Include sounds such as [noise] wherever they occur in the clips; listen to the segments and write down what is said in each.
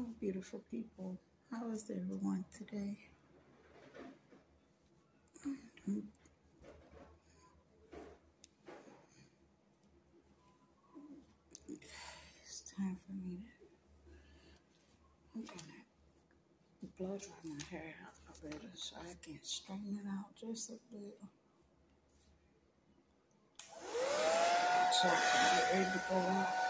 Hello, beautiful people. How is everyone today? It's time for me to. I'm gonna blow dry my hair out a little so I can straighten it out just a little. So I can to go out.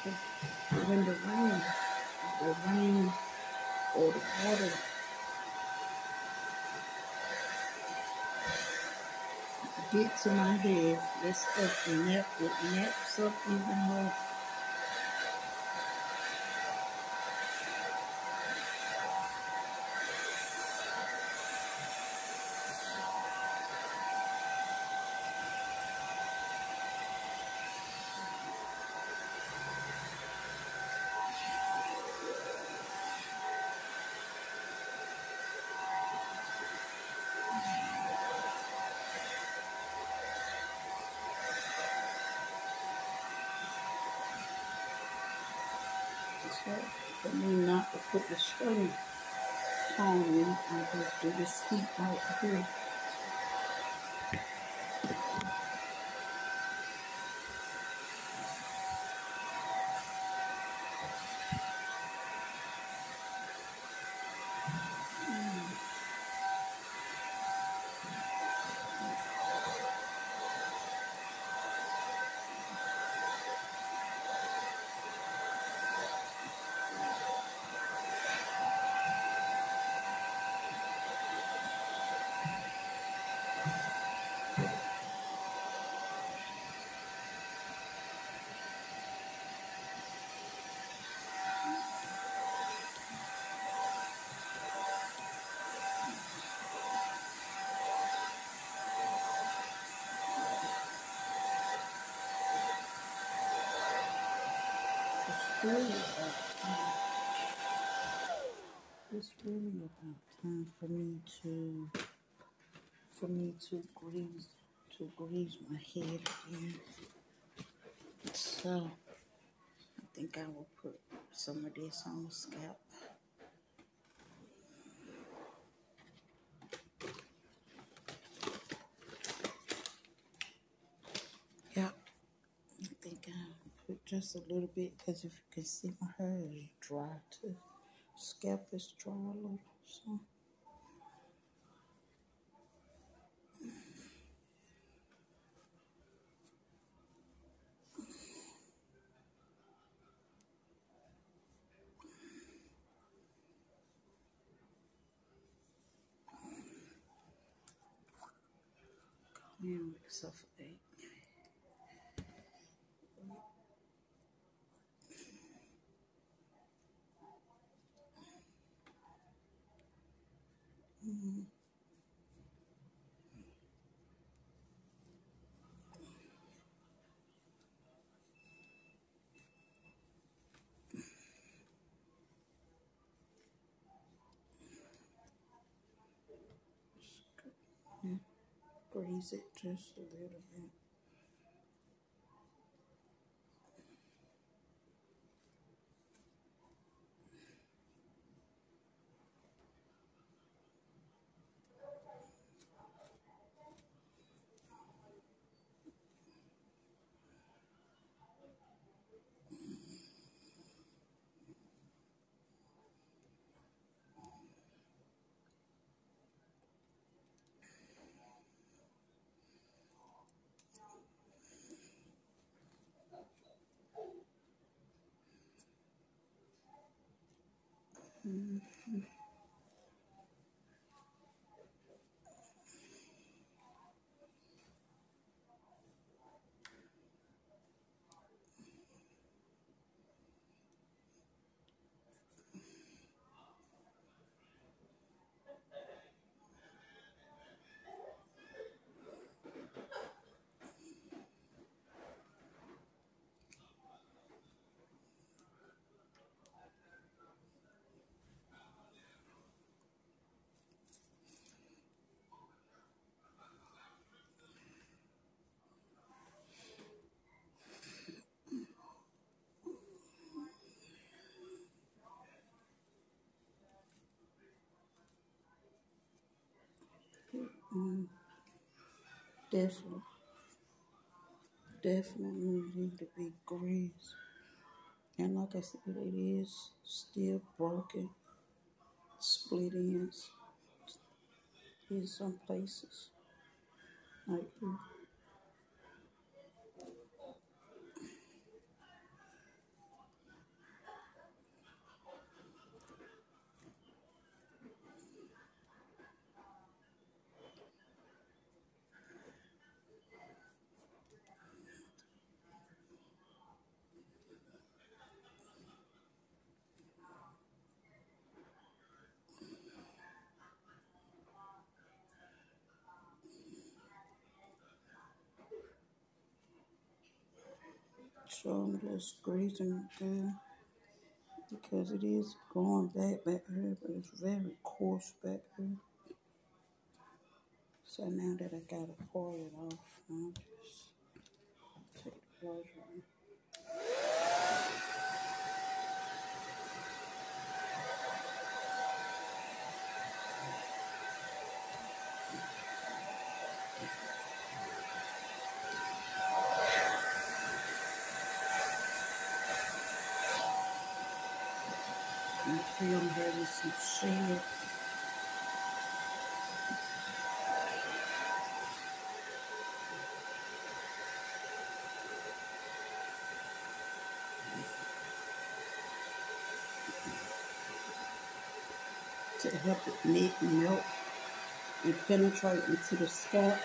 When the rain, the rain or the water gets in my head, this stuff nap, it naps up even more. So for me not to put the string on me. I just do this heat out here. It's really about time. It's really about time for me to for me to grease to grease my head again. So I think I will put some of this on the scalp. Yep, I think I'll put just a little bit because if you can see my hair is dry too. Scalp is dry a little. So yeah, we can suffocate. Grease it just a little bit. 嗯嗯 Mm, Definitely, definitely need to be greased. And like I said, it is still broken, split ends in some places. Like So I'm just greasing it good because it is going back back here, but it's very coarse back here. So now that I pour it off, I'll just take the brush having some shea to help it make melt and penetrate into the scalp.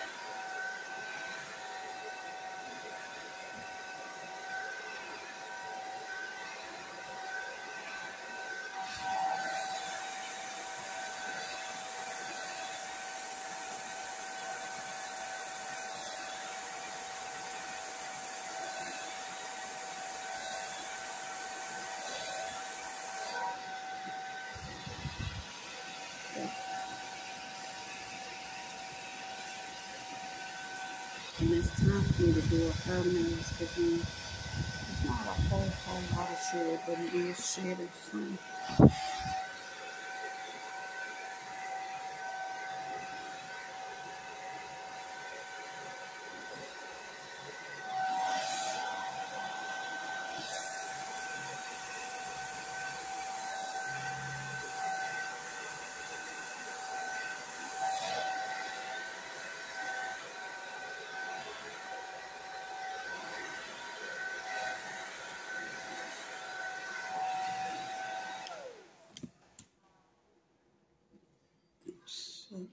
And it's time for me to do a hair mask again. It's not a whole whole lot of shed, but it is shedding some. So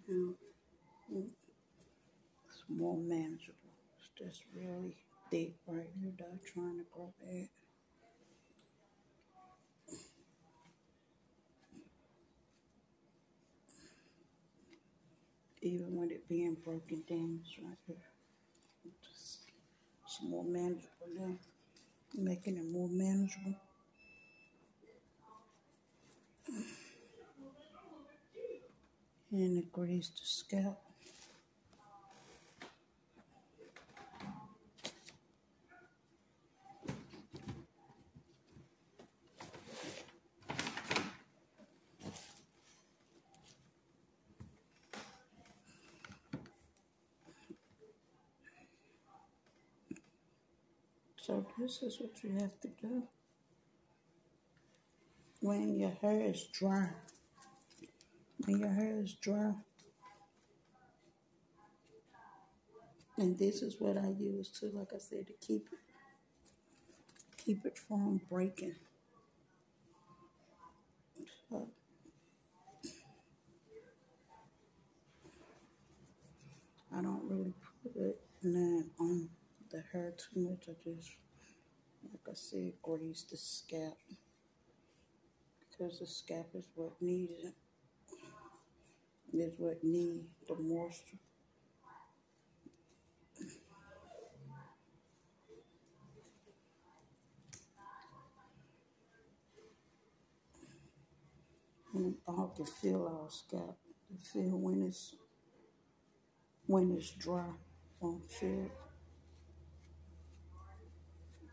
now mm, it's more manageable. It's just really deep right here I'm trying to grow back. Even with it being broken down, it's right here. Just, it's more manageable now. Making it more manageable. And it grease the scalp. So this is what you have to do when your hair is dry. When your hair is dry, and this is what I use to, like I said, to keep it keep it from breaking. Uh, I don't really put it none on the hair too much. I just, like I said, grease the scalp because the scalp is what needs it. Is what need the moisture. And I can feel our scalp. You feel when it's when it's dry. Don't feel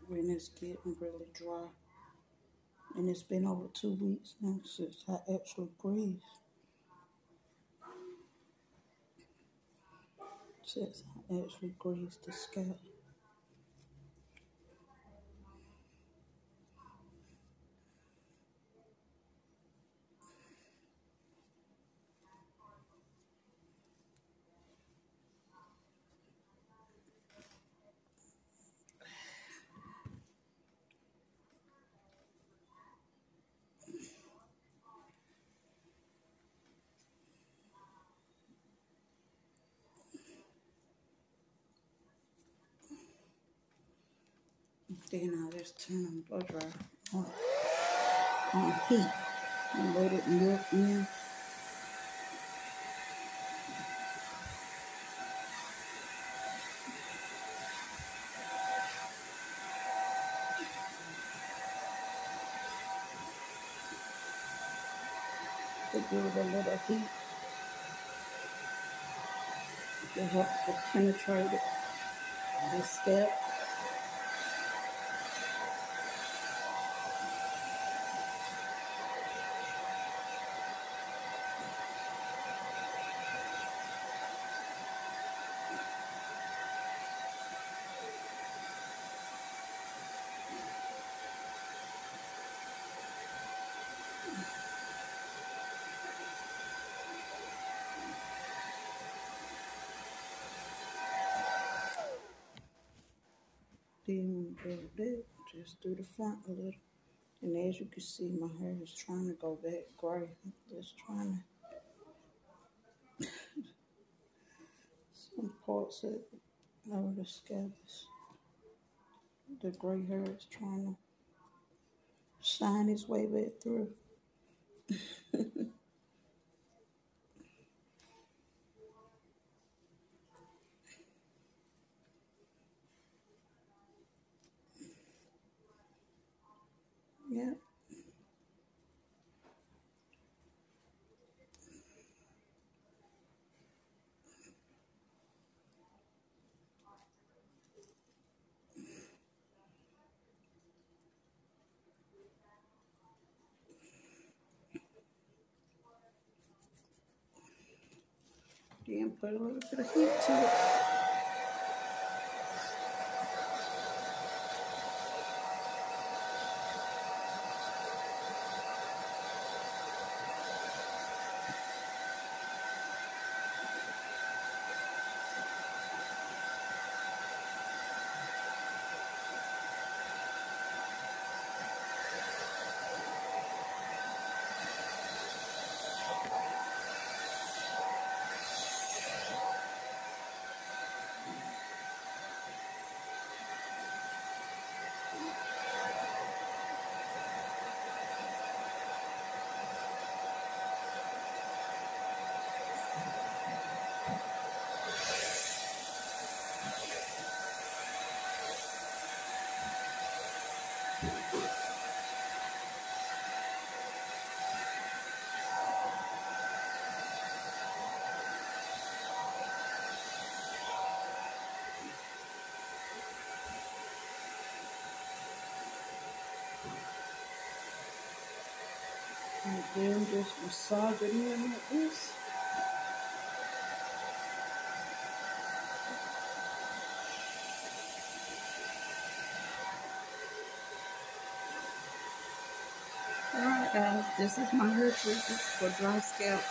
when it's getting really dry. And it's been over two weeks now since I actually greased. Since actually greased the scalp. Then I just turn on blow dryer on, on heat. And let it melt in. Give it a little heat. To help to penetrate it, the Then do that, just do the front a little. And as you can see, my hair is trying to go back gray. Just trying to, some parts of of the scalp the gray hair is trying to shine its way back through. [laughs] Yeah, then put a little bit And then just massage it in like this. Alright guys, this is my hair treatment for dry scalp.